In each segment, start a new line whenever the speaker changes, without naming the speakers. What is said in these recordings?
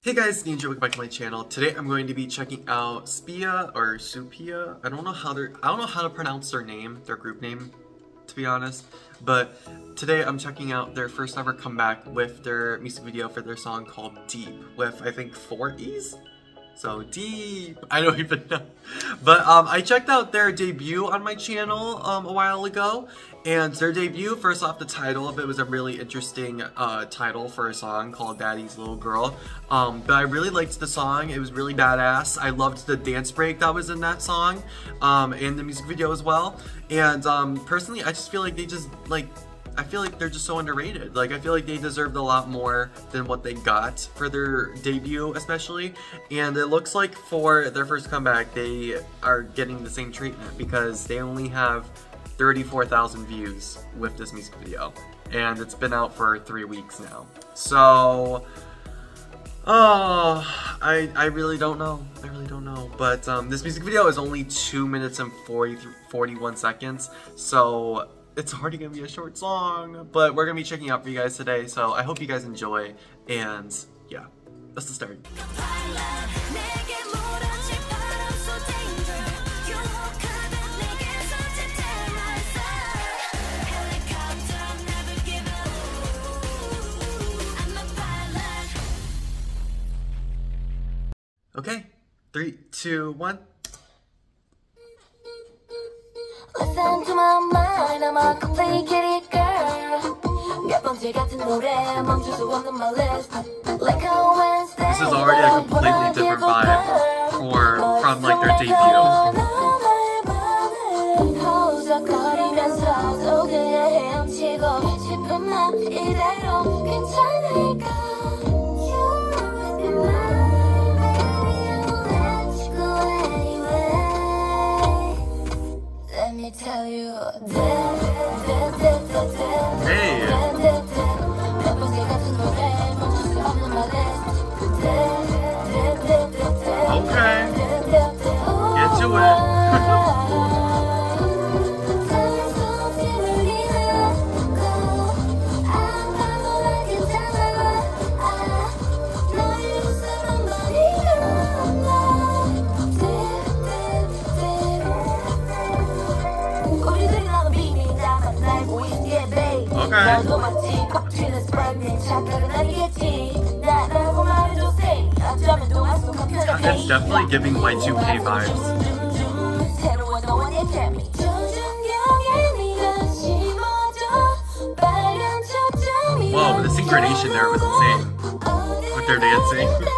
Hey guys, Ninja, welcome back to my channel. Today I'm going to be checking out Spia or Supia. I don't know how to I don't know how to pronounce their name, their group name, to be honest. But today I'm checking out their first ever comeback with their music video for their song called Deeeep with I think four E's? So deep. I don't even know. But um, I checked out their debut on my channel um, a while ago. And their debut, first off, the title of it was a really interesting uh, title for a song called Daddy's Little Girl. Um, but I really liked the song. It was really badass. I loved the dance break that was in that song um, and the music video as well. And um, personally, I just feel like they just like I feel like they're just so underrated. Like, I feel like they deserved a lot more than what they got for their debut, especially. And it looks like for their first comeback, they are getting the same treatment because they only have 34,000 views with this music video. And it's been out for three weeks now. So, oh, I, I really don't know. I really don't know. But um, this music video is only 2 minutes and 40, 41 seconds. So it's already gonna be a short song, but we're gonna be checking out for you guys today, so I hope you guys enjoy, and yeah, that's the start. Okay, three, two, one. Listen to my mind, I'm a complicated girl. 몇 번째 같은 노래 멈출 수 없는 my list. Like a Wednesday. This is already a completely different vibe for from like their debut. 이대로 괜찮을까? tell you. Hey. Okay. Get to it. It's definitely giving Y2K vibes. Whoa, the synchronization there was insane. With their dancing.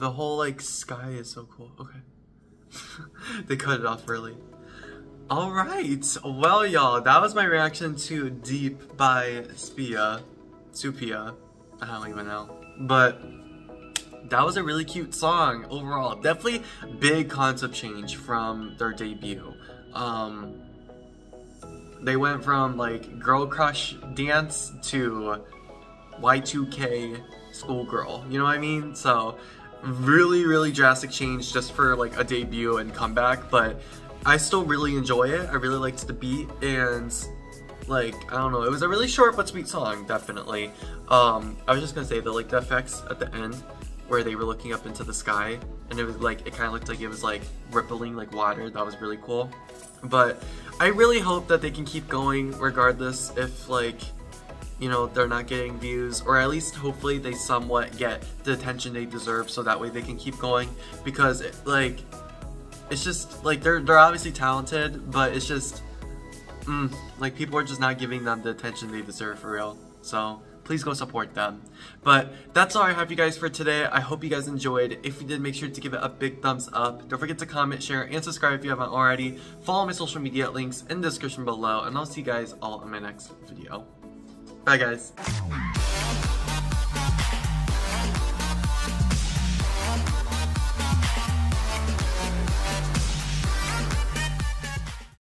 the whole like sky is so cool. Okay. they cut it off early. Alright, well y'all, that was my reaction to Deeeep by Spia. Supia. I don't even know. But that was a really cute song overall. Definitely big concept change from their debut. Um, they went from like girl crush dance to Y2K schoolgirl. You know what I mean? So really, really drastic change just for like a debut and comeback, but I still really enjoy it. I really liked the beat and like, I don't know, it was a really short but sweet song, definitely. Um, I was just gonna say that like the effects at the end
where they were looking up into the sky and it was like it kind of looked like it was like rippling like water that was really cool but I really hope that they can keep going regardless if like you know they're not getting views or at least hopefully they somewhat get the attention they deserve so that way they can keep going because it, like it's just like they're they're obviously talented but it's just mm, like people are just not giving them the attention they deserve for real so please go support them. But that's all I have you guys for today. I hope you guys enjoyed. If you did, make sure to give it a big thumbs up. Don't forget to comment, share, and subscribe if you haven't already. Follow my social media links in the description below, and I'll see you guys all in my next video. Bye guys.